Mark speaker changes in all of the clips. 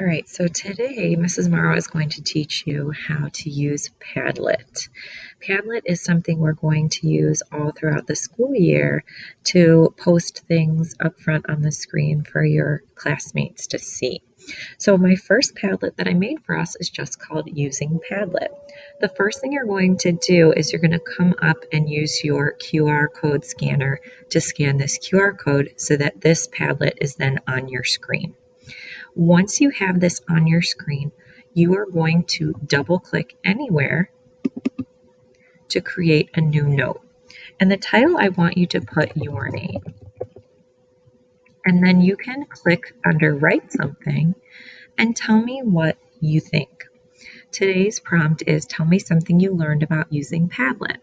Speaker 1: All right, so today Mrs. Morrow is going to teach you how to use Padlet. Padlet is something we're going to use all throughout the school year to post things up front on the screen for your classmates to see. So my first Padlet that I made for us is just called Using Padlet. The first thing you're going to do is you're going to come up and use your QR code scanner to scan this QR code so that this Padlet is then on your screen. Once you have this on your screen, you are going to double click anywhere to create a new note. And the title, I want you to put your name. And then you can click under write something and tell me what you think. Today's prompt is tell me something you learned about using Padlet.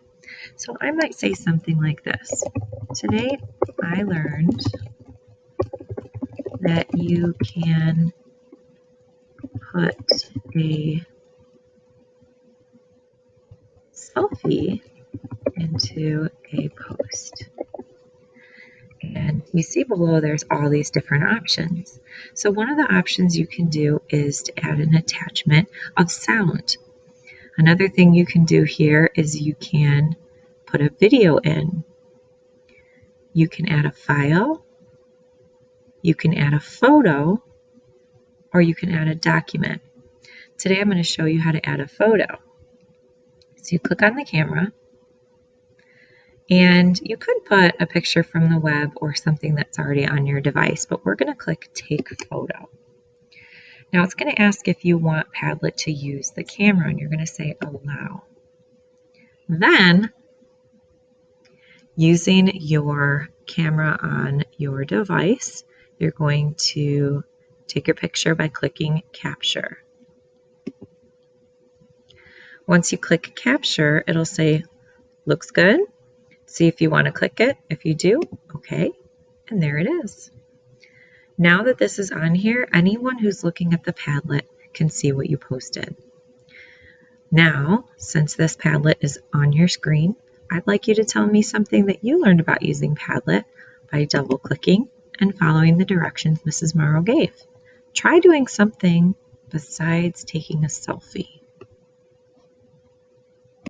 Speaker 1: So I might say something like this. Today I learned that you can put a selfie into a post. And you see below there's all these different options. So one of the options you can do is to add an attachment of sound. Another thing you can do here is you can put a video in. You can add a file you can add a photo or you can add a document. Today I'm going to show you how to add a photo. So you click on the camera and you could put a picture from the web or something that's already on your device, but we're going to click Take Photo. Now it's going to ask if you want Padlet to use the camera and you're going to say Allow. Then, using your camera on your device, you're going to take your picture by clicking capture. Once you click capture, it'll say looks good. See if you want to click it. If you do, okay, and there it is. Now that this is on here, anyone who's looking at the Padlet can see what you posted. Now, since this Padlet is on your screen, I'd like you to tell me something that you learned about using Padlet by double clicking and following the directions Mrs. Morrow gave. Try doing something besides taking a selfie.